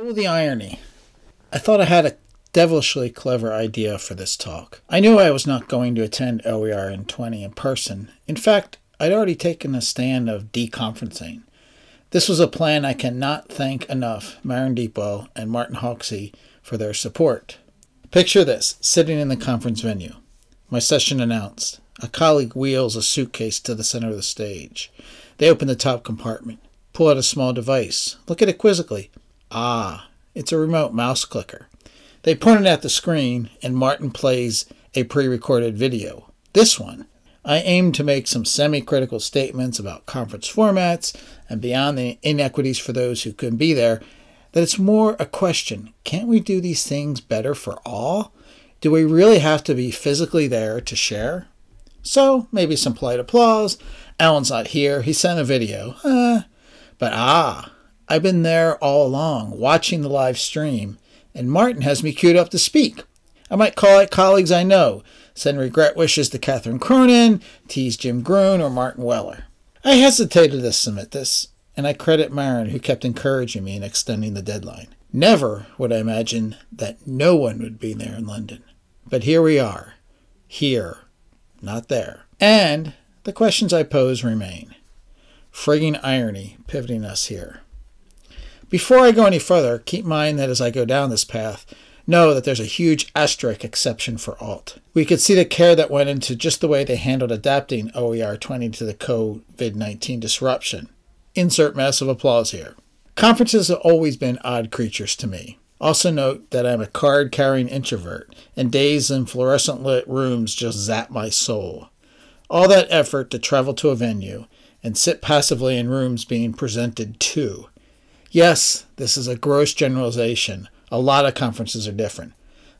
Oh, the irony. I thought I had a devilishly clever idea for this talk. I knew I was not going to attend OER in 20 in person. In fact, I'd already taken a stand of deconferencing. This was a plan I cannot thank enough Maren Deepwell and Martin Hawksey for their support. Picture this sitting in the conference venue. My session announced. A colleague wheels a suitcase to the center of the stage. They open the top compartment, pull out a small device, look at it quizzically. Ah, it's a remote mouse clicker. They point it at the screen, and Martin plays a pre recorded video. This one. I aim to make some semi critical statements about conference formats and beyond the inequities for those who couldn't be there, that it's more a question can't we do these things better for all? Do we really have to be physically there to share? So, maybe some polite applause. Alan's not here. He sent a video. Uh, but ah, I've been there all along, watching the live stream, and Martin has me queued up to speak. I might call out colleagues I know, send regret wishes to Catherine Cronin, tease Jim Groom, or Martin Weller. I hesitated to submit this, and I credit Maren, who kept encouraging me and extending the deadline. Never would I imagine that no one would be there in London. But here we are. Here, not there. And the questions I pose remain. Frigging irony pivoting us here. Before I go any further, keep in mind that as I go down this path, know that there's a huge asterisk exception for alt. We could see the care that went into just the way they handled adapting OER 20 to the COVID 19 disruption. Insert massive applause here. Conferences have always been odd creatures to me. Also, note that I'm a card carrying introvert, and days in fluorescent lit rooms just zap my soul. All that effort to travel to a venue and sit passively in rooms being presented to. Yes, this is a gross generalization. A lot of conferences are different.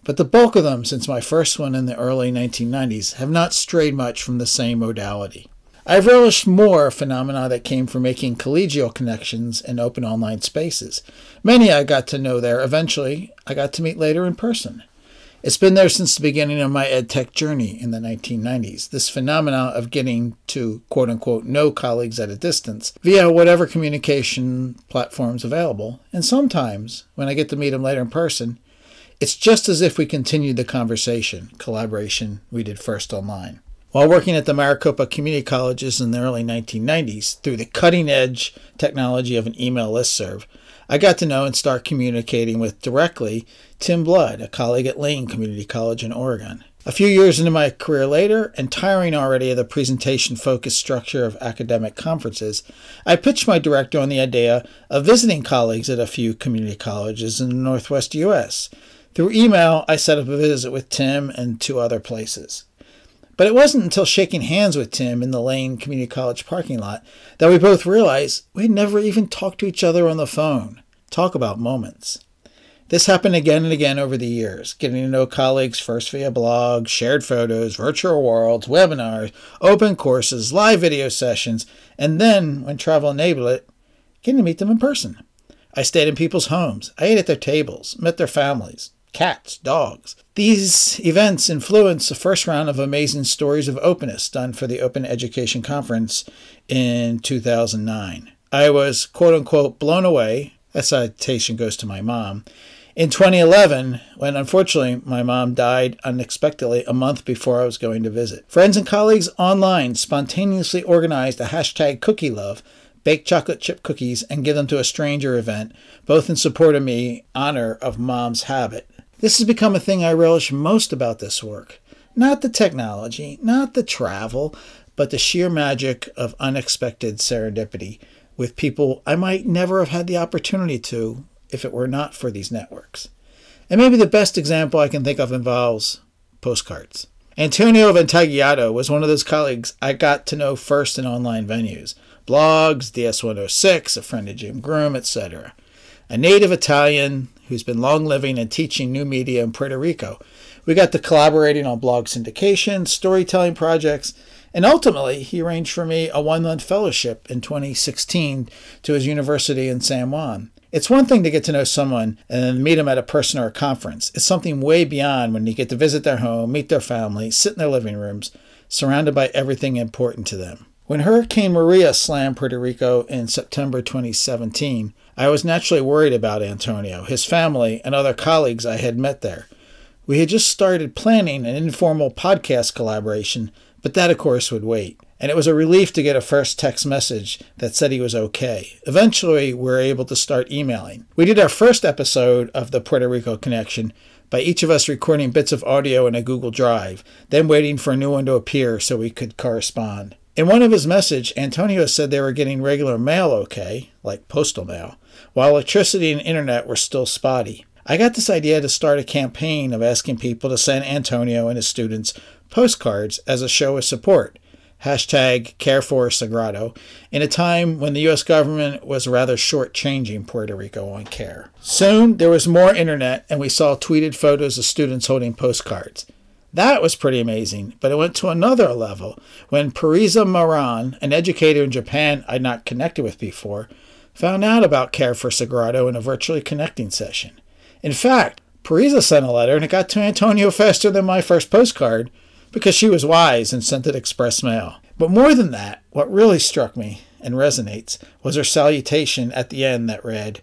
But the bulk of them, since my first one in the early 1990s, have not strayed much from the same modality. I've relished more phenomena that came from making collegial connections in open online spaces. Many I got to know there. Eventually, I got to meet later in person. It's been there since the beginning of my EdTech journey in the 1990s. This phenomena of getting to quote unquote know colleagues at a distance via whatever communication platforms available. And sometimes, when I get to meet them later in person, it's just as if we continued the conversation, collaboration we did first online. While working at the Maricopa Community Colleges in the early 1990s, through the cutting edge technology of an email listserv, I got to know and start communicating with directly Tim Blood, a colleague at Lane Community College in Oregon. A few years into my career later, and tiring already of the presentation focused structure of academic conferences, I pitched my director on the idea of visiting colleagues at a few community colleges in the Northwest U.S. Through email, I set up a visit with Tim and two other places. But it wasn't until shaking hands with Tim in the Lane Community College parking lot that we both realized we'd never even talked to each other on the phone. Talk about moments. This happened again and again over the years, getting to know colleagues first via blogs, shared photos, virtual worlds, webinars, open courses, live video sessions, and then, when travel enabled it, getting to meet them in person. I stayed in people's homes. I ate at their tables, met their families, cats, dogs. These events influenced the first round of Amazing Stories of Openness done for the Open Education Conference in 2009. I was quote unquote blown away. That citation goes to my mom. In 2011, when unfortunately my mom died unexpectedly a month before I was going to visit, friends and colleagues online spontaneously organized a hashtag cookie love bake chocolate chip cookies and give them to a stranger event, both in support of me, honor of mom's habit. This has become a thing I relish most about this work. Not the technology, not the travel, but the sheer magic of unexpected serendipity with people I might never have had the opportunity to if it were not for these networks. And maybe the best example I can think of involves postcards. Antonio Vantaggiato was one of those colleagues I got to know first in online venues blogs, DS106, a friend of Jim Groom, etc. A native Italian who's been long living and teaching new media in Puerto Rico. We got to collaborating on blog syndication, storytelling projects, and ultimately he arranged for me a one month fellowship in 2016 to his university in San Juan. It's one thing to get to know someone and then meet them at a person or a conference. It's something way beyond when you get to visit their home, meet their family, sit in their living rooms, surrounded by everything important to them. When Hurricane Maria slammed Puerto Rico in September 2017, I was naturally worried about Antonio, his family, and other colleagues I had met there. We had just started planning an informal podcast collaboration, but that, of course, would wait. And it was a relief to get a first text message that said he was okay. Eventually, we were able to start emailing. We did our first episode of the Puerto Rico Connection by each of us recording bits of audio in a Google Drive, then waiting for a new one to appear so we could correspond. In one of his messages, Antonio said they were getting regular mail okay, like postal mail, while electricity and internet were still spotty. I got this idea to start a campaign of asking people to send Antonio and his students postcards as a show of support. Hashtag Care for Sagrado, in a time when the U.S. government was rather short-changing Puerto Rico on care. Soon, there was more internet, and we saw tweeted photos of students holding postcards. That was pretty amazing, but it went to another level when Parisa Mehran, an educator in Japan I'd not connected with before, found out about Care for Sagrado in a virtually connecting session. In fact, Parisa sent a letter and it got to Antonio faster than my first postcard because she was wise and sent it express mail. But more than that, what really struck me and resonates was her salutation at the end that read,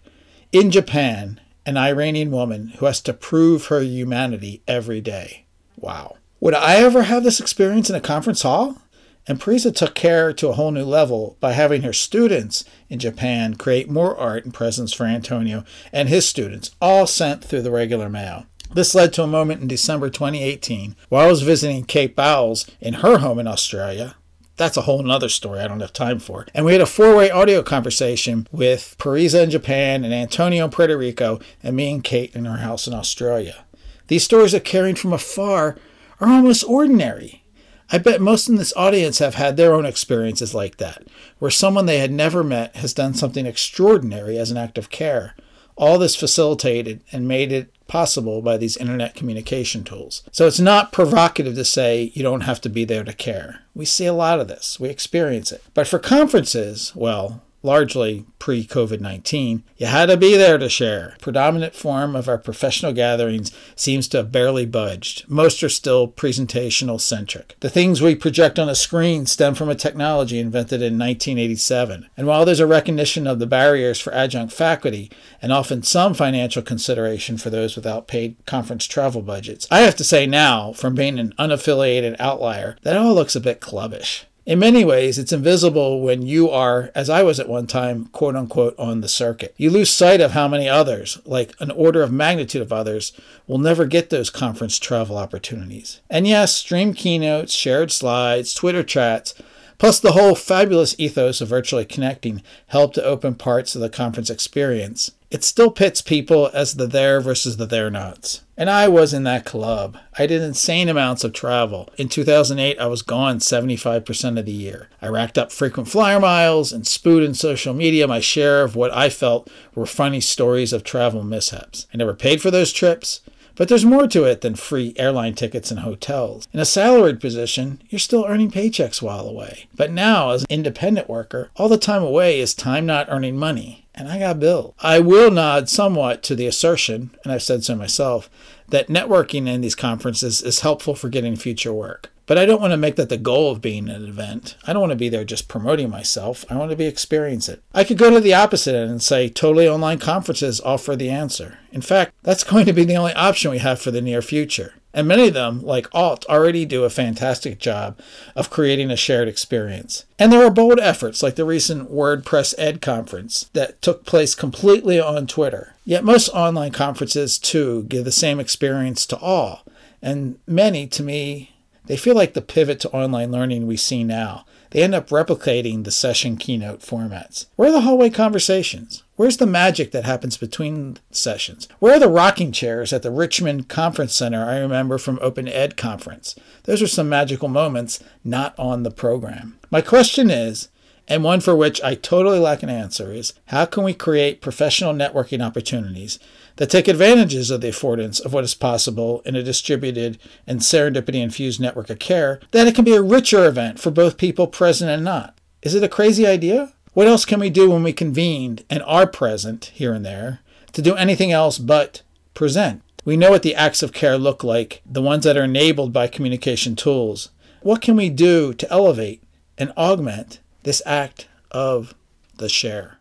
In Japan, an Iranian woman who has to prove her humanity every day. Wow. Would I ever have this experience in a conference hall? And Parisa took care to a whole new level by having her students in Japan create more art and presents for Antonio and his students, all sent through the regular mail. This led to a moment in December 2018 while I was visiting Kate Bowles in her home in Australia. That's a whole nother story I don't have time for. And we had a four way audio conversation with Parisa in Japan and Antonio in Puerto Rico and me and Kate in her house in Australia. These stories of caring from afar are almost ordinary. I bet most in this audience have had their own experiences like that, where someone they had never met has done something extraordinary as an act of care. All this facilitated and made it possible by these internet communication tools. So it's not provocative to say you don't have to be there to care. We see a lot of this, we experience it. But for conferences, well, largely pre COVID 19, you had to be there to share. Predominant form of our professional gatherings seems to have barely budged. Most are still presentational centric. The things we project on a screen stem from a technology invented in 1987. And while there's a recognition of the barriers for adjunct faculty and often some financial consideration for those without paid conference travel budgets, I have to say now, from being an unaffiliated outlier, that all looks a bit clubbish. In many ways, it's invisible when you are, as I was at one time, quote unquote, on the circuit. You lose sight of how many others, like an order of magnitude of others, will never get those conference travel opportunities. And yes, stream keynotes, shared slides, Twitter chats, plus the whole fabulous ethos of virtually connecting helped to open parts of the conference experience. It still pits people as the there versus the there nots. And I was in that club. I did insane amounts of travel. In 2008, I was gone 75% of the year. I racked up frequent flyer miles and spewed in social media my share of what I felt were funny stories of travel mishaps. I never paid for those trips. But there's more to it than free airline tickets and hotels. In a salaried position, you're still earning paychecks while away. But now, as an independent worker, all the time away is time not earning money and I got billed. I will nod somewhat to the assertion, and I've said so myself, that networking in these conferences is helpful for getting future work. But I don't want to make that the goal of being an event. I don't want to be there just promoting myself. I want to be experience it. I could go to the opposite end and say totally online conferences offer the answer. In fact, that's going to be the only option we have for the near future. And many of them, like Alt, already do a fantastic job of creating a shared experience. And there are bold efforts like the recent WordPress Ed conference that took place completely on Twitter. Yet most online conferences, too, give the same experience to all. And many, to me, they feel like the pivot to online learning we see now. They end up replicating the session keynote formats. Where are the hallway conversations? Where's the magic that happens between sessions? Where are the rocking chairs at the Richmond Conference Center I remember from Open Ed Conference? Those are some magical moments not on the program. My question is, and one for which I totally lack an answer, is how can we create professional networking opportunities that take advantages of the affordance of what is possible in a distributed and serendipity infused network of care, that it can be a richer event for both people present and not? Is it a crazy idea? What else can we do when we convened and are present here and there to do anything else but present? We know what the acts of care look like, the ones that are enabled by communication tools. What can we do to elevate and augment this act of the share.